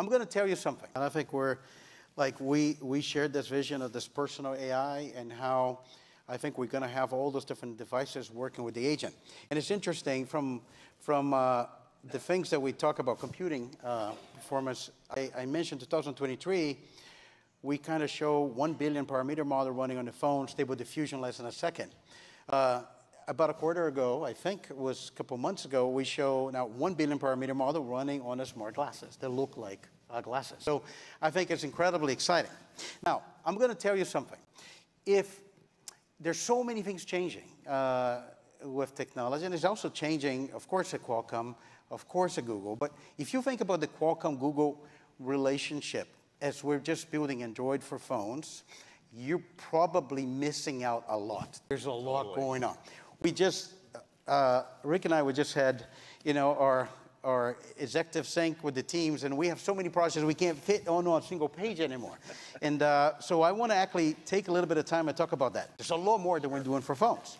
I'm going to tell you something. And I think we're like we we shared this vision of this personal AI and how I think we're going to have all those different devices working with the agent. And it's interesting from from uh, the things that we talk about computing uh, performance. I, I mentioned 2023 we kind of show 1 billion parameter model running on the phone, stable diffusion less than a second. Uh, about a quarter ago, I think it was a couple months ago, we show now 1 billion parameter model running on a smart glasses that look like uh, glasses. So I think it's incredibly exciting. Now, I'm going to tell you something. If there's so many things changing uh, with technology, and it's also changing, of course, at Qualcomm, of course, at Google, but if you think about the Qualcomm-Google relationship, as we're just building Android for phones, you're probably missing out a lot. There's a lot totally. going on. We just, uh, Rick and I, we just had, you know, our our executive sync with the teams, and we have so many projects we can't fit on a single page anymore. and uh, so I want to actually take a little bit of time and talk about that. There's a lot more than we're doing for phones.